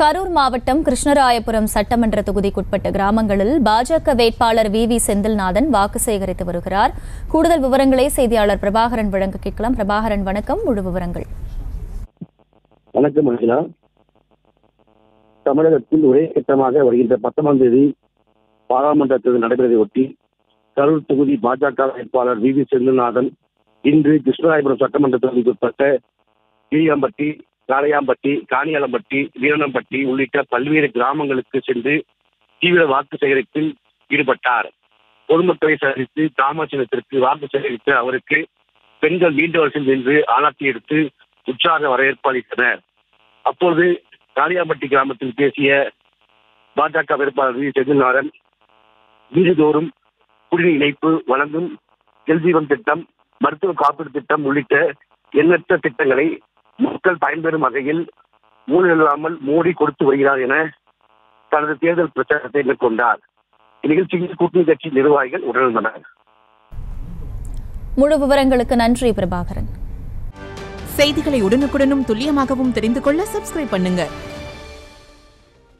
கரூர் மாவட்டம் கிருஷ்ணராயபுரம் சட்டமன்ற தொகுதிக்குட்பட்ட கிராமங்களில் பாஜக வேட்பாளர் வி. வி. செந்தில்நாதன் வாக்கு சேகரித்து வருகிறார். கூடுதல் விவரங்களை செய்தியாளர் பிரபாகரன் வழங்க கேட்கலாம். பிரபாகரன் வணக்கம். முழு விவரங்கள். வணக்கம் மகிழா தமிழகத்தில் ஒரே கட்டமாக வருகின்ற பத்தொன்பதாம் தேதி பாராளுமன்ற தேர்தல் நடைபெறதை ஒட்டி கரூர் தொகுதி பாஜக வேட்பாளர் வி. வி. செந்தில்நாதன் இன்று கிருஷ்ணராயபுரம் சட்டமன்ற தொகுதிக்குட்பட்ட கீழம்பட்டி காளையாம்பட்டி காணியாலம்பட்டி வீரணம்பட்டி உள்ளிட்ட பல்வேறு கிராமங்களுக்கு சென்று தீவிர வாக்கு சேகரிப்பில் ஈடுபட்டார். பொதுமக்களை சந்தித்து தாமசினத்திற்கு வாக்கு சேகரித்த அவருக்கு பெண்கள் நீண்ட வருஷம் நின்று ஆளாத்தி எடுத்து உற்சாக வரவேற்பு அளித்தனர். அப்போது காளியாம்பட்டி கிராமத்தில் பேசிய பாஜக வேட்பாளர் வி. செந்தில்நாதன் வீடுதோறும் குடிநீர் இணைப்பு வழங்கும் ஜல்ஜீவன் திட்டம் மருத்துவ காப்பீடு திட்டம் உள்ளிட்ட எண்ணற்ற திட்டங்களை மக்கள் பயன்பெறும் வகையில் ஊழல் இல்லாமல் மோடி கொடுத்து வருகிறார் என தனது தேர்தல் பிரச்சாரத்தை மேற்கொண்டார். இந்நிகழ்ச்சியில் கூட்டணி கட்சி நிர்வாகிகள் உடனிருந்தனர். முழு விவரங்களுக்கு நன்றி பிரபாகரன். செய்திகளை உடனுக்குடனும் துல்லியமாகவும் தெரிந்து கொள்ள சப்ஸ்கிரைப் பண்ணுங்க.